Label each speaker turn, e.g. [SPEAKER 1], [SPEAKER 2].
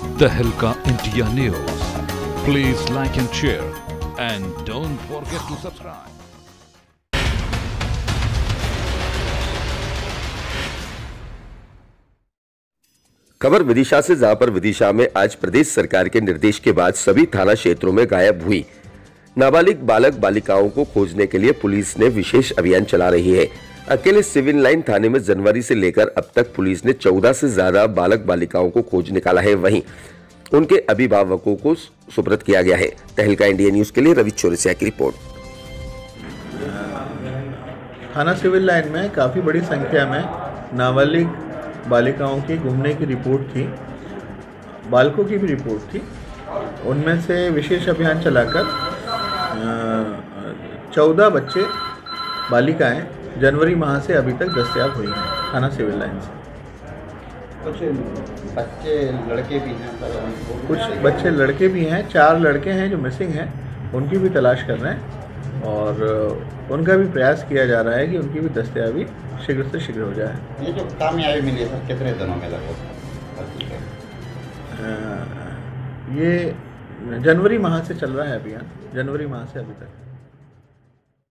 [SPEAKER 1] Tehelka India News. Please like and share. And don't forget to subscribe.
[SPEAKER 2] खबर विदिशा से जहाँ पर विदिशा में आज प्रदेश सरकार के निर्देश के बाद सभी थाना क्षेत्रों में गायब हुई नाबालिग बालक बालिकाओं को खोजने के लिए पुलिस ने विशेष अभियान चला रही है अकेले सिविल लाइन थाने में जनवरी से लेकर अब तक पुलिस ने 14 से ज़्यादा बालक बालिकाओं को खोज निकाला है। वहीं उनके अभिभावकों को सुप्रत किया गया है। तहलका इंडिया न्यूज़ के लिए रवि चौरसिया की रिपोर्ट।
[SPEAKER 3] थाना सिविल लाइन में काफ़ी बड़ी संख्या में नाबालिग बालिकाओं की घूमने की रिपोर्ट थी, बालकों की भी रिपोर्ट थी। उनमें से विशेष अभियान चलाकर चौदह बच्चे बालिकाएँ जनवरी माह से अभी तक दस्तियाब हुई हैं थाना सिविल लाइन से
[SPEAKER 4] कुछ बच्चे लड़के भी हैं
[SPEAKER 3] कुछ बच्चे लड़के भी हैं चार लड़के हैं जो मिसिंग हैं उनकी भी तलाश कर रहे हैं और उनका भी प्रयास किया जा रहा है कि उनकी भी दस्तियाबी शीघ्र से शीघ्र हो जाए।
[SPEAKER 4] ये जो कामयाबी मिली है कितने दिनों में लगभग?
[SPEAKER 3] ये जनवरी माह से चल रहा है अभियान जनवरी माह से अभी तक।